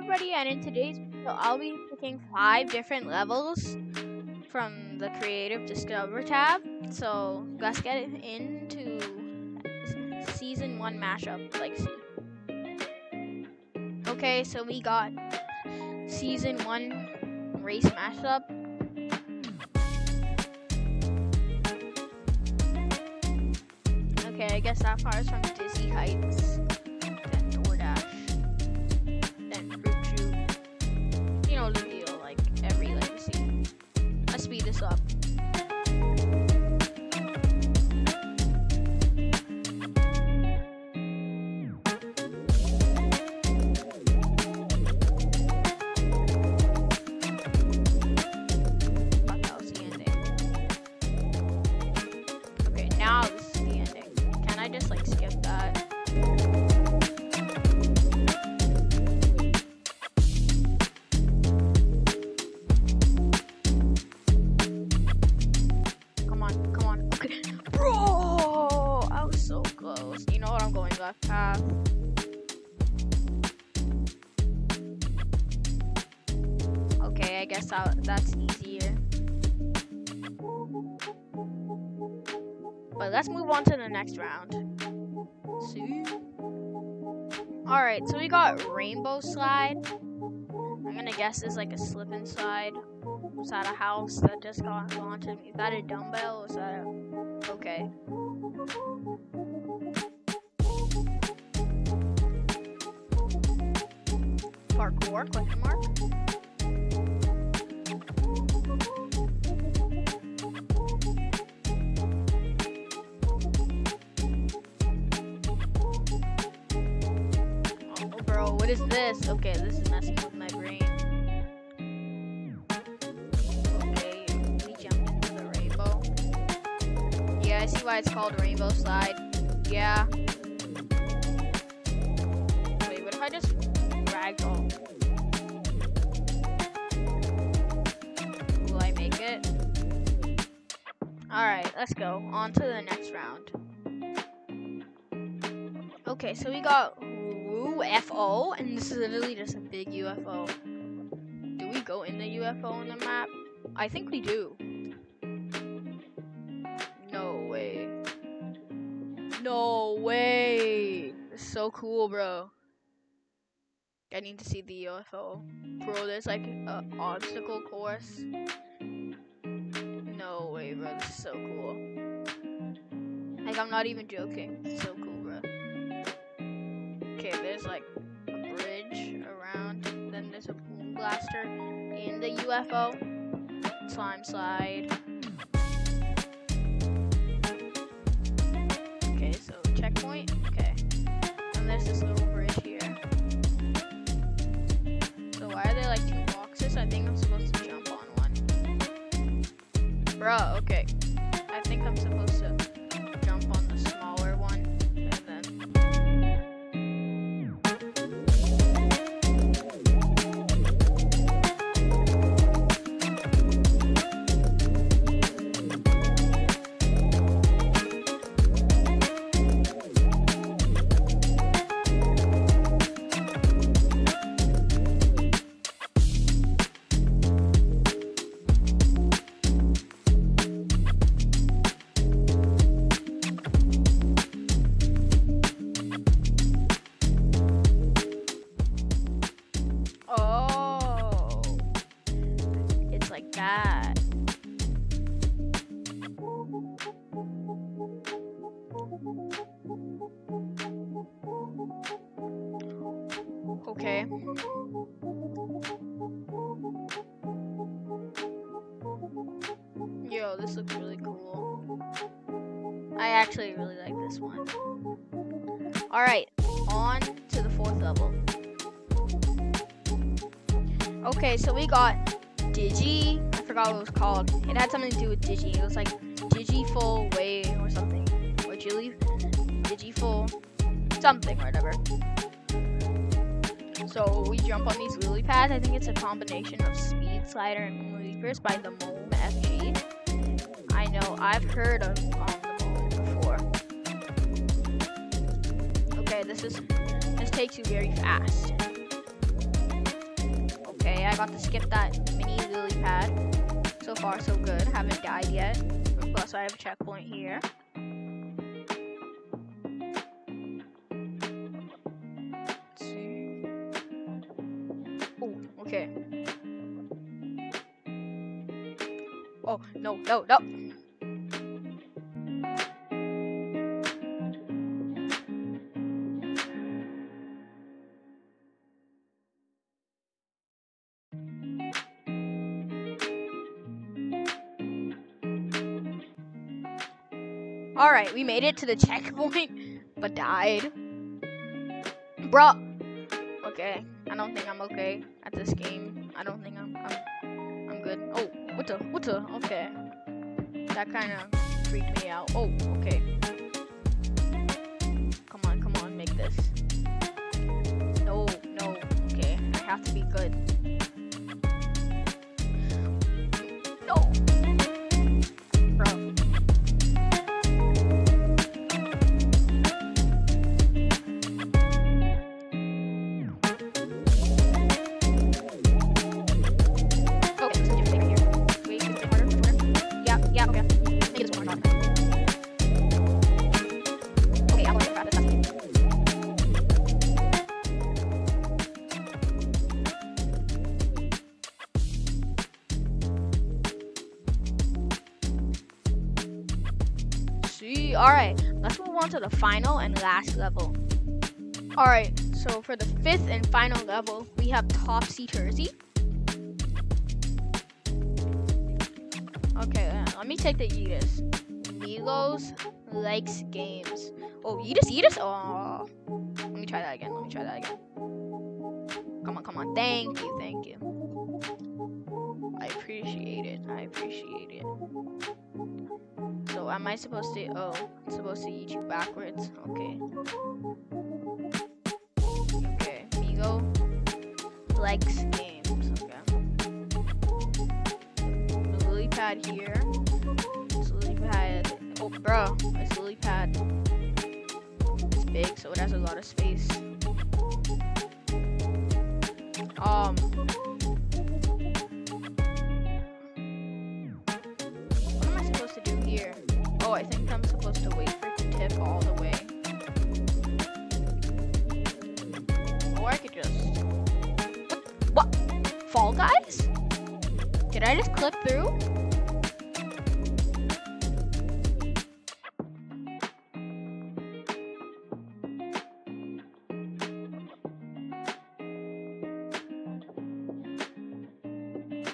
everybody, and in today's video, I'll be picking five different levels from the Creative Discover tab. So let's get into Season 1 mashup, like Okay, so we got Season 1 race mashup. Okay, I guess that part is from Dizzy Heights. Path. But let's move on to the next round. See? Alright, so we got Rainbow Slide. I'm gonna guess it's like a slip and slide. Is that a house that just got launched? Is that a dumbbell? Is that a... Okay. parkour, question mark. What is this? Okay, this is messing with my brain. Okay, we jumped into the rainbow. Yeah, I see why it's called Rainbow Slide. Yeah. Wait, what if I just ragdoll? Will I make it? Alright, let's go. On to the next round. Okay, so we got UFO, and this is literally just a big UFO. Do we go in the UFO on the map? I think we do. No way. No way. So cool, bro. I need to see the UFO. Bro, there's like an obstacle course No way, bro. This is so cool. Like, I'm not even joking. It's so cool, UFO. Slime slide. Okay, so checkpoint. Okay. And there's this little bridge here. So why are there like two boxes? I think I'm supposed to jump on one. Bro, okay. Okay. Yo, this looks really cool. I actually really like this one. Alright, on to the fourth level. Okay, so we got Digi. I forgot what it was called. It had something to do with Digi. It was like Digiful Way or something. Or Digi Digiful something or whatever. So we jump on these lily pads. I think it's a combination of Speed Slider and Leapers by the Mome FG. I know I've heard of um, the before. Okay, this is this takes you very fast. Okay, I got to skip that mini lily pad. So far, so good. Haven't died yet. Plus, I have a checkpoint here. No, no, no. Alright, we made it to the checkpoint, but died. Bruh. Okay, I don't think I'm okay at this game. I don't think I'm I'm, I'm good. Oh, what the, what the, okay. That kind of freaked me out. Oh, okay. Come on, come on, make this. No, no, okay. I have to be good. Alright, let's move on to the final and last level. Alright, so for the fifth and final level, we have Topsy Turvy. Okay, uh, let me take the Yeetus. Milos likes games. Oh, Yeetus, Yeetus? Oh. Let me try that again. Let me try that again. Come on, come on. Thank you, thank you. I appreciate it. I appreciate it. Am I supposed to? Oh, I'm supposed to eat you backwards. Okay. Okay, Migo likes games. Okay. The lily pad here. This lily pad. Oh, bro, this lily pad. It's big, so it has a lot of space. Fall Guys? Did I just clip through?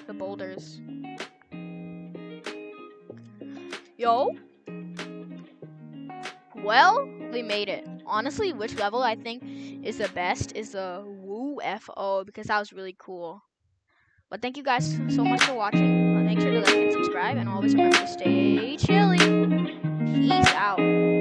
The boulders. Yo. Well, we made it. Honestly, which level I think is the best is the Woo FO because that was really cool. But thank you guys so much for watching. Uh, make sure to like and subscribe and always remember to stay chilly. Peace out.